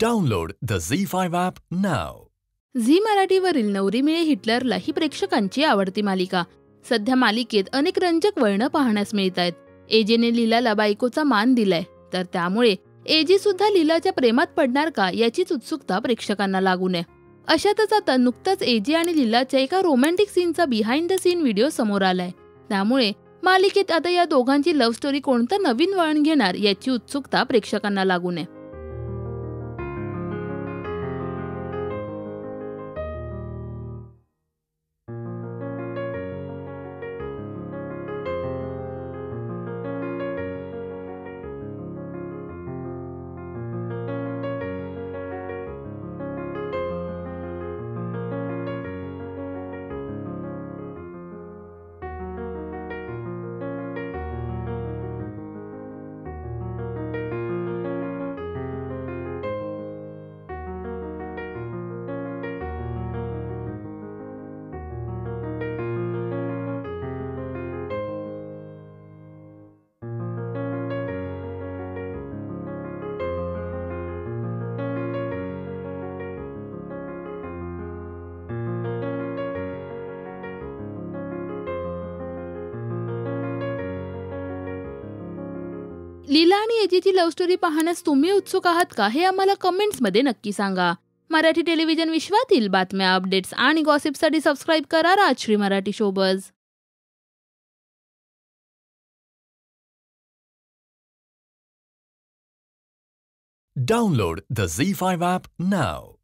Download the Zee five app now Zee मराठीवरील नवरी मिळे हिटलरला ही प्रेक्षकांची आवडती मालिका. सध्या मालिकेत अनेक रंजक वळणं पाहण्यास मिळत आहेत एजेने लीलाला बायकोचा मान दिलाय. तर त्यामुळे एजी सुद्धा लीलाच्या प्रेमात पडणार का याचीच उत्सुकता प्रेक्षकांना लागू नये अशातच आता नुकताच एजी आणि लीलाच्या एका रोमॅन्टिक सीनचा बिहाइंड द सीन व्हिडिओ समोर आलाय. त्यामुळे मालिकेत आता या दोघांची लव्ह स्टोरी कोणतं नवीन वळण घेणार याची उत्सुकता प्रेक्षकांना लागू नये लीला आणि एजीची लव्ह स्टोरी पाहण्यास तुम्ही उत्सुक आहात का हे आम्हाला कमेंट्समध्ये नक्की सांगा मराठी टेलिव्हिजन विश्वातील बातम्या अपडेट्स आणि गॉसिपसाठी सबस्क्राईब करा Rajshri Marathi showbiz Download the Z5 app now.